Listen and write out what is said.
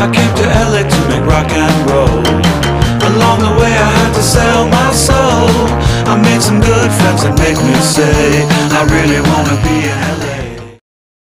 I came to LA to make rock and roll. Along the way I had to sell my soul. I made some good friends that make me say I really wanna be in LA.